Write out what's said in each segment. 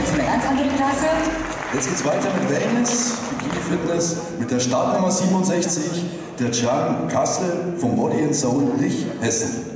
jetzt eine ganz andere Klasse. Jetzt geht's weiter mit Wellness, Bikini Fitness, mit der Startnummer 67, der Can Kassel vom Body and Soul Lich Hessen.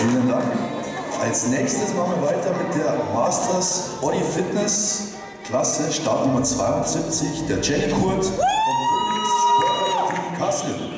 Vielen Dank. Als nächstes machen wir weiter mit der Masters Body Fitness Klasse, Startnummer 72, der Jenny Kurt vom Königs Sportakademie Kassel.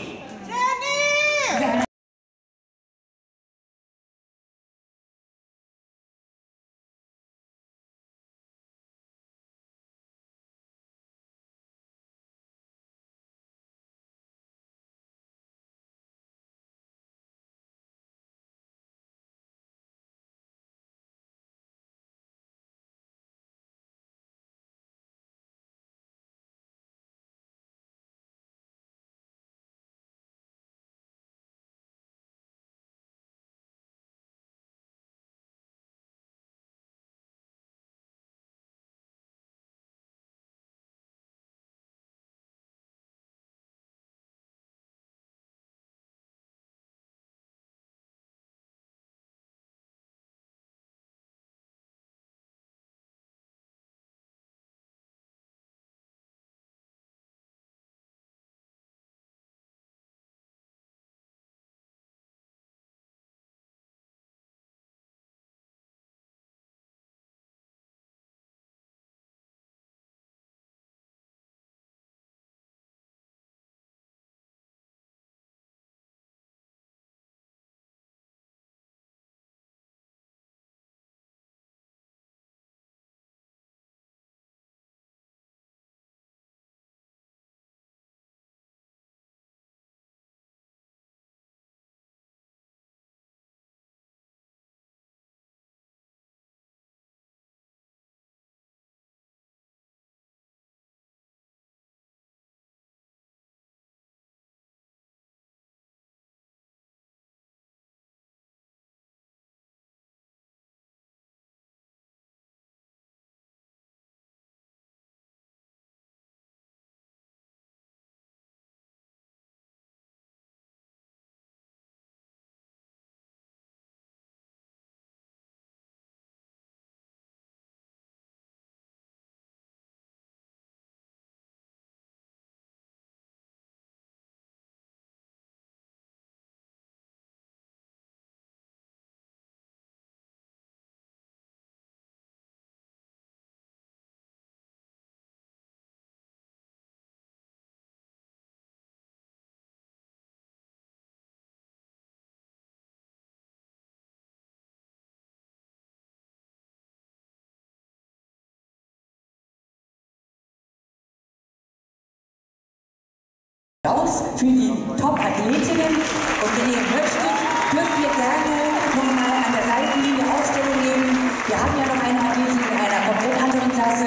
Raus für die Top-Athletinnen. Und wenn ihr möchtet, dürft ihr gerne nochmal an der Seitenlinie Ausstellung nehmen. Wir haben ja noch eine Athletin in einer komplett anderen Klasse.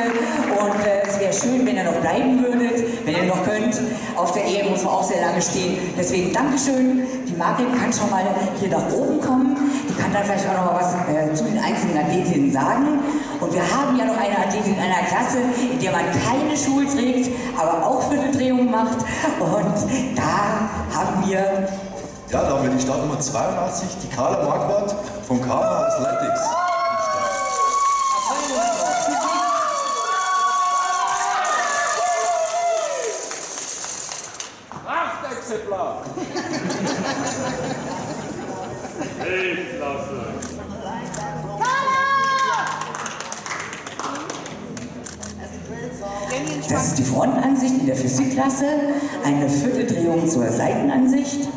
Und äh, es wäre schön, wenn ihr noch bleiben würdet, wenn ihr noch könnt. Auf der Ehe muss man auch sehr lange stehen. Deswegen Dankeschön. Die Margret kann schon mal hier nach oben kommen. Die kann dann vielleicht auch noch mal was äh, zu den einzelnen Athletinnen sagen. Und wir haben ja noch eine Athletin in einer Klasse, in der man keine Schuhe trägt, aber auch Vierteldrehungen macht. Und da haben wir Ja, da haben wir die Startnummer 82, die Carla Marquardt von Karma Athletics. Das ist die Frontansicht in der Physikklasse, eine Vierteldrehung zur Seitenansicht.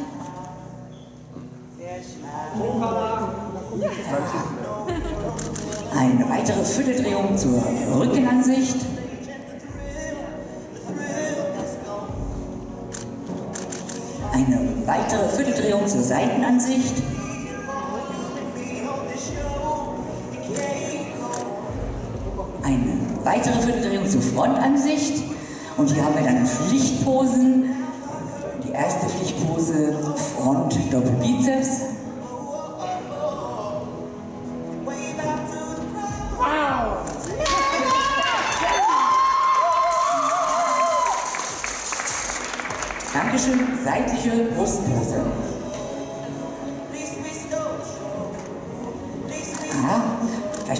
Eine weitere Vierteldrehung zur Rückenansicht. Eine weitere Vierteldrehung zur Seitenansicht. Eine weitere Vierteldrehung zur Frontansicht. Und hier haben wir dann Pflichtposen. Die erste Pflichtpose Front Doppelbizeps. Dankeschön, seitliche Brustpose.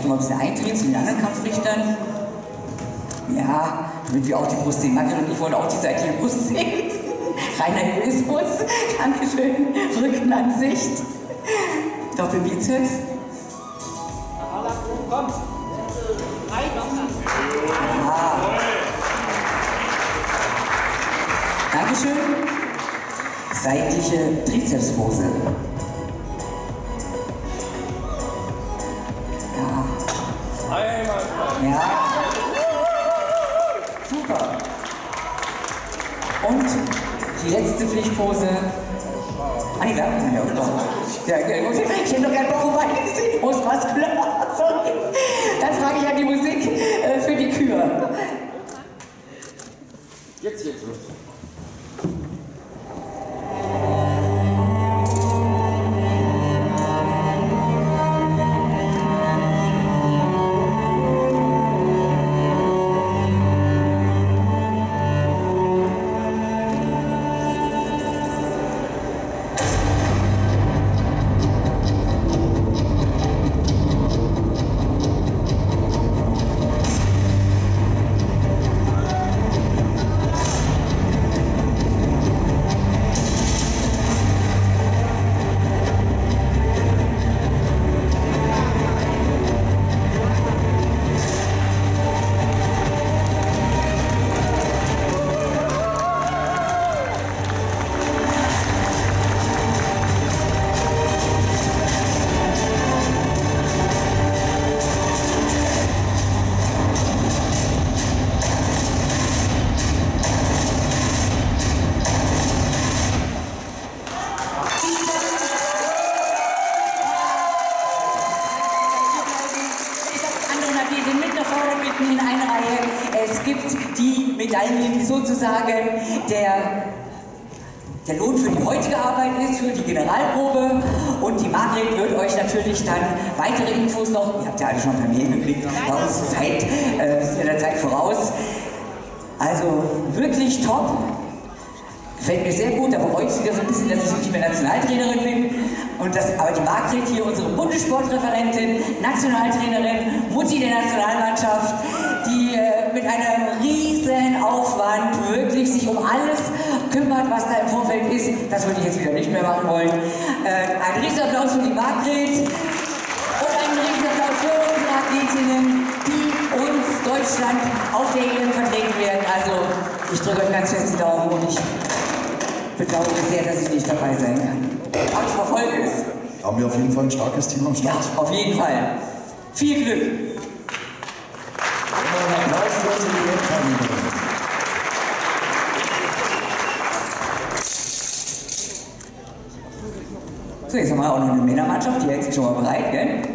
Mal ein bisschen eintreten zu den anderen Kampfrichtern. Ja, damit wir auch die Brust sehen. Margret und ich wollen auch die seitliche Brust sehen. Reiner Egoismus. Dankeschön. Rückenansicht. Doppelbizeps. Dankeschön. Seitliche Trizepspose. Ja. Super. Und die letzte Pflichtpose. Ah, die Werbung ja, doch. Ja, ja, gut. Ich hätte noch keinen Bauch gesehen. Muss was klar. Dann frage ich an die Musik äh, für die Kür. Jetzt geht's sozusagen der, der Lohn für die heutige Arbeit ist, für die Generalprobe. Und die Margret wird euch natürlich dann weitere Infos noch, ihr habt ja alle schon per Mail gekriegt, bei uns Zeit, äh, wisst ihr der Zeit voraus. Also wirklich top. Gefällt mir sehr gut, da bereue ich wieder so ein bisschen, dass ich nicht mehr Nationaltrainerin bin. Und das, aber die Margret hier, unsere Bundessportreferentin, Nationaltrainerin, Mutti der Nationalmannschaft, die äh, mit einem riesen Aufwand wirklich sich um alles kümmert, was da im Vorfeld ist. Das würde ich jetzt wieder nicht mehr machen wollen. Äh, ein Riesenapplaus für die Margret und einen Riesenapplaus für unsere Athletinnen, die uns Deutschland auf der EM vertreten werden. Also ich drücke euch ganz fest die Daumen und ich bedauere sehr, dass ich nicht dabei sein kann. Aber ich verfolge es. Haben wir auf jeden Fall ein starkes Team am Ja, Start. auf jeden Fall. Viel Glück. Applaus für unsere EM-Teilnehmerin. So, jetzt haben wir auch noch eine Männermannschaft, die hält sich schon mal bereit, gell?